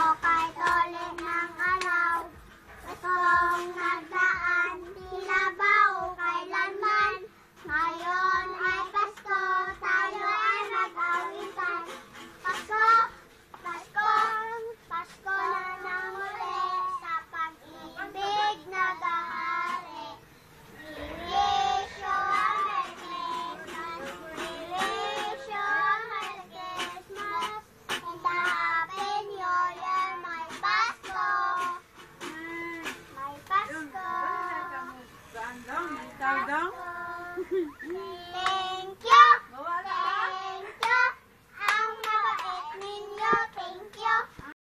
ต่อไป 每 天